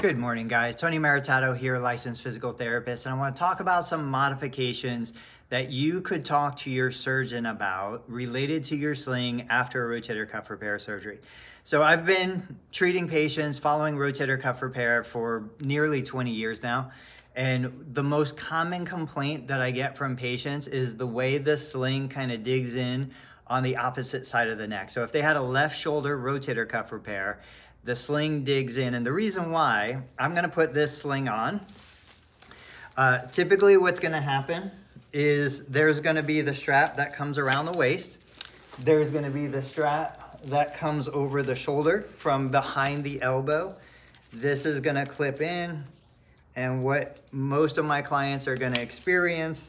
Good morning, guys. Tony Maritato here, licensed physical therapist, and I want to talk about some modifications that you could talk to your surgeon about related to your sling after a rotator cuff repair surgery. So I've been treating patients following rotator cuff repair for nearly 20 years now. And the most common complaint that I get from patients is the way the sling kind of digs in on the opposite side of the neck. So if they had a left shoulder rotator cuff repair the sling digs in. And the reason why, I'm gonna put this sling on. Uh, typically what's gonna happen is there's gonna be the strap that comes around the waist. There's gonna be the strap that comes over the shoulder from behind the elbow. This is gonna clip in. And what most of my clients are gonna experience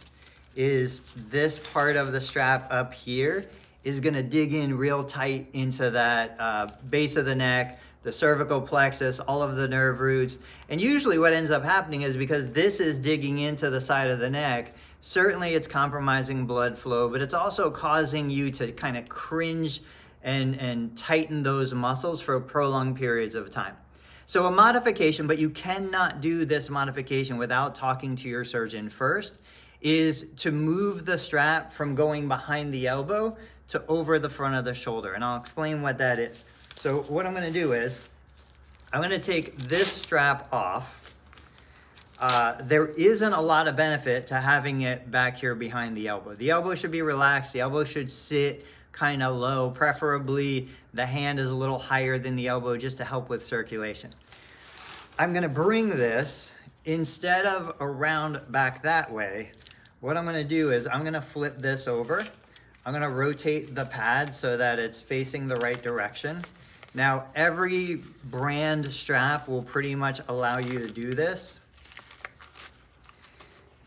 is this part of the strap up here is gonna dig in real tight into that uh, base of the neck, the cervical plexus, all of the nerve roots. And usually what ends up happening is because this is digging into the side of the neck, certainly it's compromising blood flow, but it's also causing you to kind of cringe and, and tighten those muscles for prolonged periods of time. So a modification, but you cannot do this modification without talking to your surgeon first, is to move the strap from going behind the elbow to over the front of the shoulder. And I'll explain what that is. So what I'm gonna do is, I'm gonna take this strap off. Uh, there isn't a lot of benefit to having it back here behind the elbow. The elbow should be relaxed. The elbow should sit kind of low. Preferably the hand is a little higher than the elbow just to help with circulation. I'm gonna bring this, instead of around back that way, what I'm gonna do is I'm gonna flip this over. I'm gonna rotate the pad so that it's facing the right direction. Now, every brand strap will pretty much allow you to do this.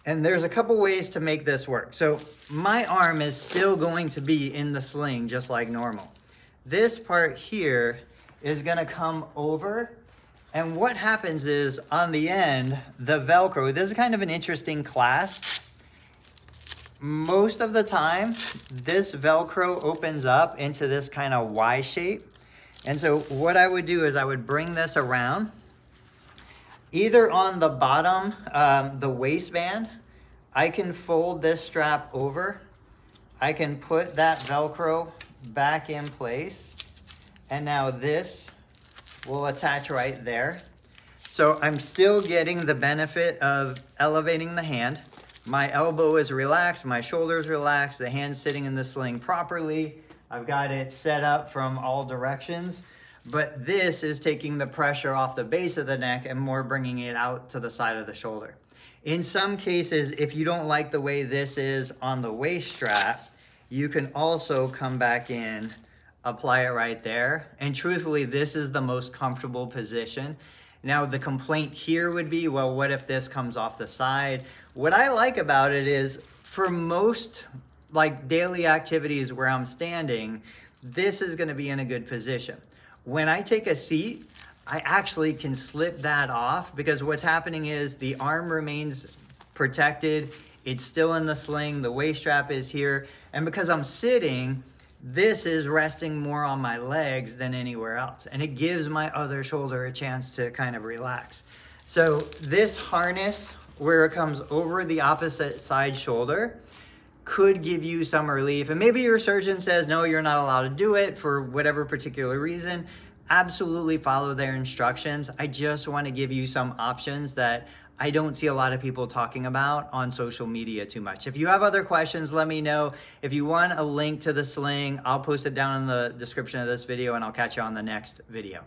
And there's a couple ways to make this work. So my arm is still going to be in the sling just like normal. This part here is gonna come over and what happens is on the end, the Velcro, this is kind of an interesting clasp. Most of the time, this Velcro opens up into this kind of Y shape. And so what I would do is I would bring this around, either on the bottom, um, the waistband, I can fold this strap over. I can put that Velcro back in place. And now this will attach right there. So I'm still getting the benefit of elevating the hand. My elbow is relaxed, my shoulder's relaxed, the hand's sitting in the sling properly. I've got it set up from all directions, but this is taking the pressure off the base of the neck and more bringing it out to the side of the shoulder. In some cases, if you don't like the way this is on the waist strap, you can also come back in, apply it right there. And truthfully, this is the most comfortable position. Now the complaint here would be, well, what if this comes off the side? What I like about it is for most like daily activities where I'm standing, this is gonna be in a good position. When I take a seat, I actually can slip that off because what's happening is the arm remains protected. It's still in the sling, the waist strap is here. And because I'm sitting, this is resting more on my legs than anywhere else. And it gives my other shoulder a chance to kind of relax. So this harness, where it comes over the opposite side shoulder, could give you some relief. And maybe your surgeon says, no, you're not allowed to do it for whatever particular reason. Absolutely follow their instructions. I just want to give you some options that I don't see a lot of people talking about on social media too much. If you have other questions, let me know. If you want a link to the sling, I'll post it down in the description of this video and I'll catch you on the next video.